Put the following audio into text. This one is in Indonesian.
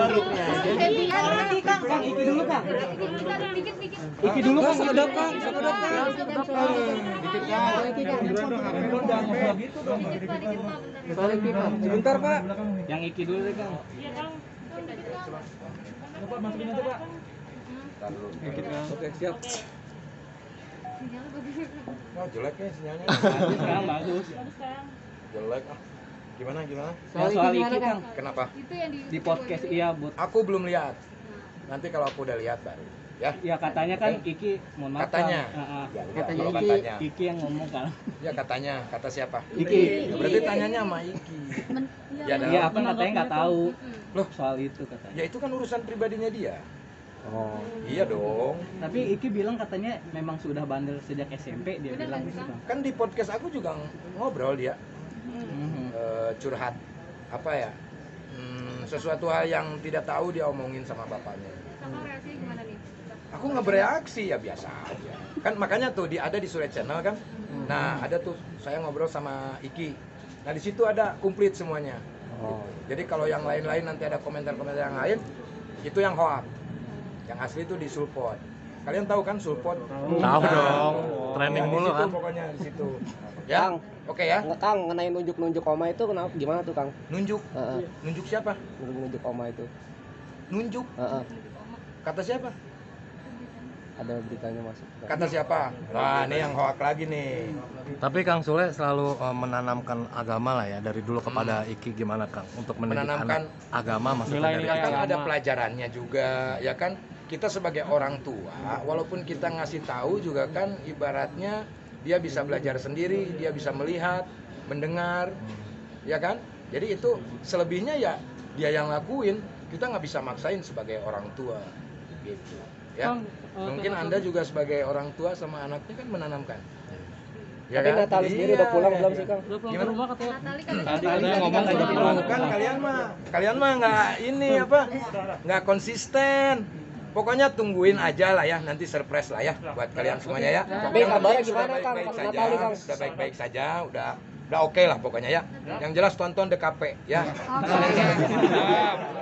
aja. Kang, iki dulu Kang. Dikit-dikit. Iki dulu Kang. Kang. Dikit Kang. Iki Kang. Pak, Pak. Balik Pak. Sebentar Pak. Yang iki dulu deh Kang. Iya, Kang. Dikit, Kang. Dikit Kang. Oke, siap. Wah jelek ya sinyalnya. Bagus Kang, bagus. Bagus, Kang. jelek ah. Gimana gimana? Yang soal iki Kang. Kenapa? Itu yang di Di podcast iya buat Aku belum lihat. Nanti kalau aku udah lihat baru. Ya. Ya katanya kan Iki mohon maaf. Katanya. Heeh. Ya, udah, Katanya kalau Iki, katanya. Iki yang ngomong kan. Ya katanya, kata siapa? Iki. Ya, berarti tanyanya sama Iki. Men- Ya, men- Iya, apa katanya nggak tahu. Loh, soal itu katanya. ya itu kan urusan pribadinya dia. Oh. Iya dong. Tapi Iki bilang katanya memang sudah bandel sejak SMP dia Bener bilang nggak gitu. Kan di podcast aku juga ngobrol dia Mhm. Eh, curhat apa ya? Hmm, sesuatu hal yang tidak tahu dia omongin sama bapaknya. Kakak reaksinya gimana nih? Aku nggak bereaksi ya biasa aja. Kan makanya tuh di ada di Sule Channel kan. Nah ada tuh saya ngobrol sama Iki. Nah di situ ada komplit semuanya. Oh. Jadi kalau yang lain-lain nanti ada komentar-komentar yang lain, itu yang hoax. Yang asli itu di Sulpot. Kalian tahu kan Sulpot? Tahu dong. Trending Ya, di mulu kan. Pokoknya di situ. Ya. Kang. Oke ya. Nggak, Kang, ngenain nunjuk-nunjuk oma itu kenapa gimana tuh, Kang? Nunjuk. Heeh, Nunjuk siapa? nunjuk-nunjuk oma itu. Nunjuk. Heeh, Kata siapa? ada beritanya masuk. Kata siapa? Nah, ini yang hoax lagi nih. Tapi Kang Sule selalu eh, menanamkan agama lah ya dari dulu kepada Iki gimana Kang untuk Menanamkan agama maksudnya dari kan ada pelajarannya juga ya kan kita sebagai orang tua walaupun kita ngasih tahu juga kan ibaratnya dia bisa belajar sendiri dia bisa melihat mendengar ya kan? Jadi itu selebihnya ya dia yang lakuin kita nggak bisa maksain sebagai orang tua gitu ya. Eh, mungkin anda juga sebagai orang tua sama anaknya kan menanamkan. Ya Tapi Natali sendiri udah pulang belum sih, Kang? Gimana? Natali kan Tadi udah katanya ngomong tadi aja kan pulang. udah kan kalian mah kalian mah nggak ini apa nggak konsisten pokoknya tungguin aja lah ya nanti surprise lah ya buat kalian semuanya ya. Tapi Yang kabarnya gimana, Kang? baik-baik saja sudah baik-baik saja udah udah oke lah pokoknya ya. Yang jelas tonton DKP ya. Ya